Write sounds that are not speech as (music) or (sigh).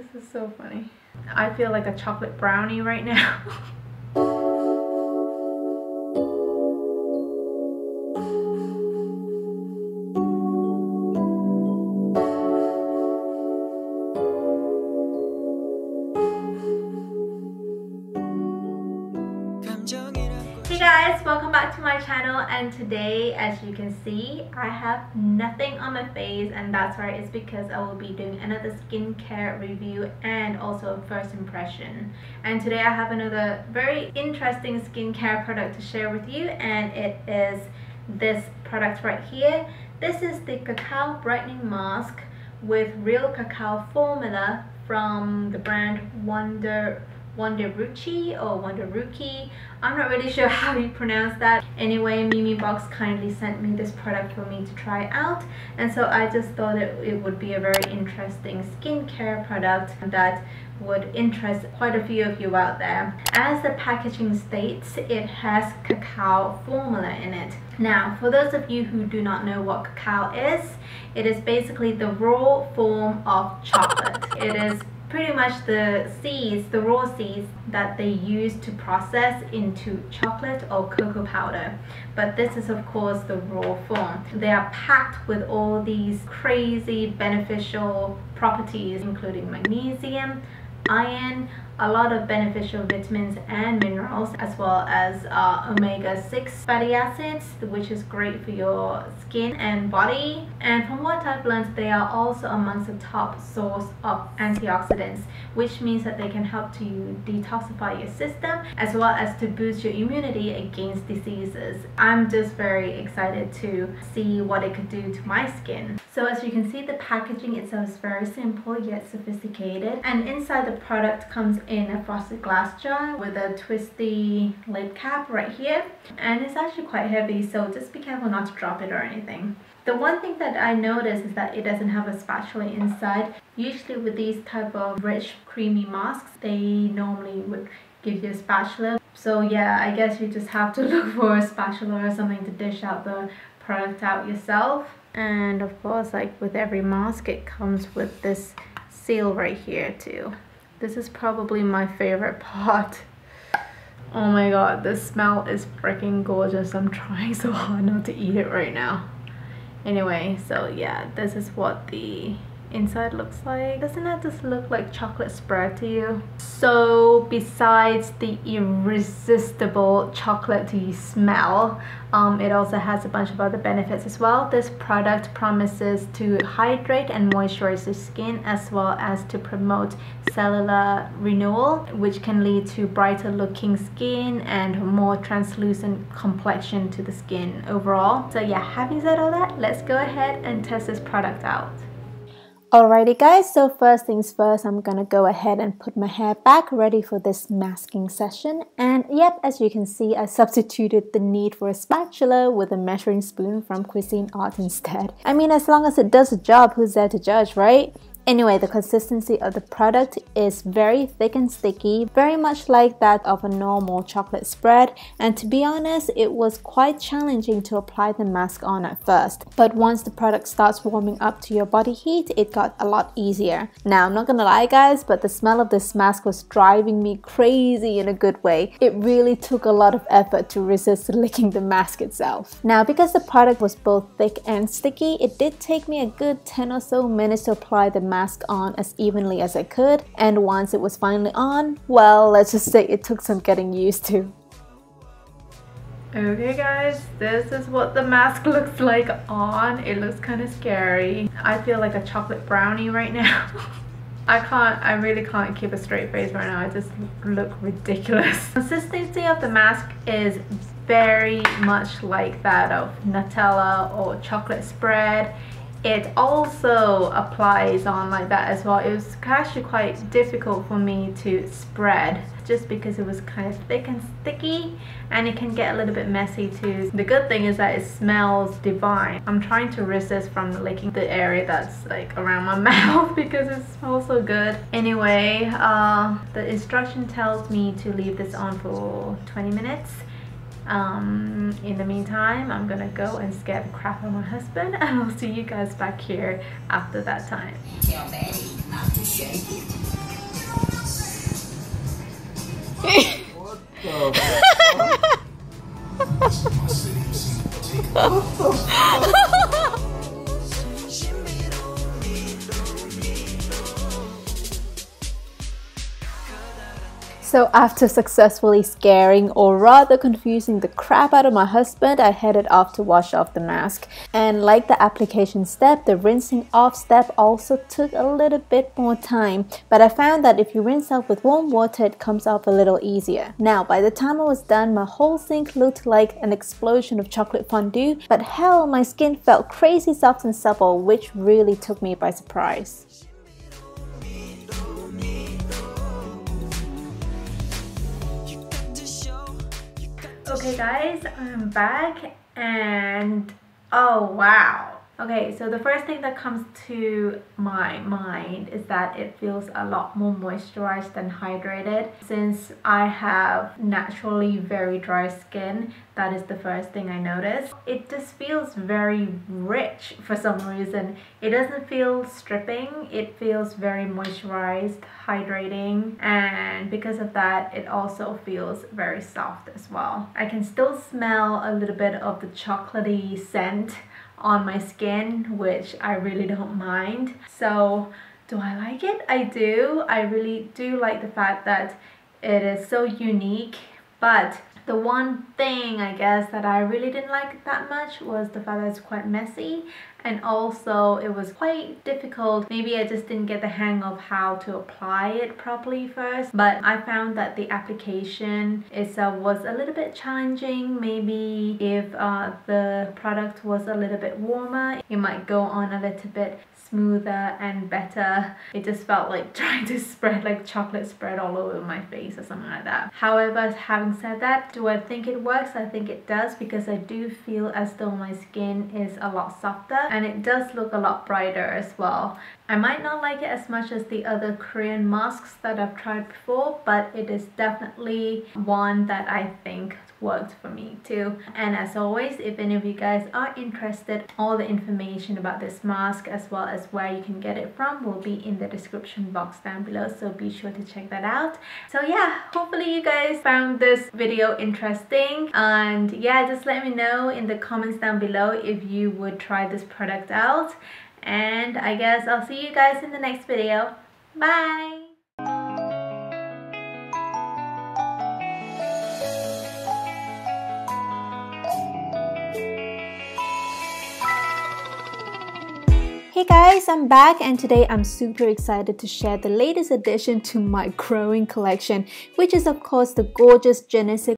This is so funny. I feel like a chocolate brownie right now. (laughs) back to my channel and today as you can see I have nothing on my face and that's right it's because I will be doing another skincare review and also first impression. And today I have another very interesting skincare product to share with you and it is this product right here. This is the cacao brightening mask with real cacao formula from the brand Wonder Wonderuchi or Wonderuki. I'm not really sure (laughs) how you pronounce that. Anyway, Memebox kindly sent me this product for me to try out and so I just thought it, it would be a very interesting skincare product that would interest quite a few of you out there. As the packaging states, it has cacao formula in it. Now, for those of you who do not know what cacao is, it is basically the raw form of chocolate. It is pretty much the seeds, the raw seeds that they use to process into chocolate or cocoa powder. But this is of course the raw form. They are packed with all these crazy beneficial properties including magnesium, iron, a lot of beneficial vitamins and minerals as well as uh, omega-6 fatty acids which is great for your skin and body and from what I've learned they are also amongst the top source of antioxidants which means that they can help to detoxify your system as well as to boost your immunity against diseases. I'm just very excited to see what it could do to my skin. So as you can see the packaging itself is very simple yet sophisticated and inside the product comes in a frosted glass jar with a twisty lid cap right here and it's actually quite heavy so just be careful not to drop it or anything. The one thing that I noticed is that it doesn't have a spatula inside. Usually with these type of rich creamy masks they normally would give you a spatula. So yeah, I guess you just have to (laughs) look for a spatula or something to dish out the product out yourself. And of course like with every mask it comes with this seal right here too. This is probably my favorite (laughs) part. Oh my god, the smell is freaking gorgeous. I'm trying (laughs) so hard not to eat it right now. Anyway, so yeah, this is what the inside looks like. Doesn't that just look like chocolate spread to you? So besides the irresistible chocolatey smell, um, it also has a bunch of other benefits as well. This product promises to hydrate and moisturize the skin as well as to promote cellular renewal which can lead to brighter looking skin and more translucent complexion to the skin overall. So yeah, having said all that, let's go ahead and test this product out. Alrighty guys, so first things first, I'm gonna go ahead and put my hair back ready for this masking session. And yep, as you can see, I substituted the need for a spatula with a measuring spoon from Cuisinart instead. I mean, as long as it does the job, who's there to judge, right? Anyway, the consistency of the product is very thick and sticky, very much like that of a normal chocolate spread. And to be honest, it was quite challenging to apply the mask on at first. But once the product starts warming up to your body heat, it got a lot easier. Now, I'm not gonna lie guys, but the smell of this mask was driving me crazy in a good way. It really took a lot of effort to resist (laughs) licking the mask itself. Now, because the product was both thick and sticky, it did take me a good 10 or so minutes to apply the mask on as evenly as I could and once it was finally on, well let's just say it took some getting used to. Okay guys, this is what the mask (laughs) looks like on. It looks kind of scary. I feel like a chocolate brownie right now. (laughs) I can't, I really can't keep a straight face right now. I just look ridiculous. (laughs) Consistency of the mask is very much like that of Nutella or chocolate spread it also applies on like that as well. It was actually quite difficult for me to spread just because it was kind of thick and sticky and it can get a little bit messy too. The good thing is that it smells divine. I'm trying to resist from licking the area that's like around my (laughs) mouth because it smells so good. Anyway uh, the instruction tells me to leave this on for 20 minutes um, in the meantime, I'm gonna go and scare the crap out of my husband (laughs) and I'll see you guys back here after that time. So after successfully scaring or rather confusing the crap out of my husband, I headed off to wash off the mask. And like the application step, the rinsing off step also took a little bit more time. But I found that if you rinse off with warm water, it comes off a little easier. Now, by the time I was done, my whole sink looked like an explosion of chocolate fondue. But hell, my skin felt crazy soft and supple, which really took me by surprise. Okay guys, I'm back and oh wow. Okay, so the first thing that comes to my mind is that it feels a lot more moisturized than hydrated. Since I have naturally very dry skin, that is the first thing I noticed. It just feels very rich for some reason. It doesn't feel stripping, it feels very moisturized, hydrating, and because of that, it also feels very soft as well. I can still smell a little bit of the chocolatey scent on my skin which I really don't mind so do I like it? I do I really do like the fact that it is so unique but the one thing I guess that I really didn't like that much was the fact that it's quite messy. And also it was quite difficult. Maybe I just didn't get the hang of how to apply it properly first. But I found that the application itself was a little bit challenging. Maybe if uh, the product was a little bit warmer it might go on a little bit smoother and better. It just felt like (laughs) trying to spread like chocolate spread all over my face or something like that. However, having said that, do I think it works? I think it does because I do feel as though my skin is a lot softer and it does look a lot brighter as well. I might not like it as much as the other Korean masks that I've tried before, but it is definitely one that I think worked for me too. And as always, if any of you guys are interested, all the information about this mask as well as where you can get it from will be in the description box down below, so be sure to check that out. So yeah, hopefully you guys found this video interesting and yeah, just let me know in the comments down below if you would try this product out and I guess I'll see you guys in the next video. Bye! Hey guys, I'm back and today I'm super excited to share the latest addition to my growing collection, which is of course the gorgeous Genesis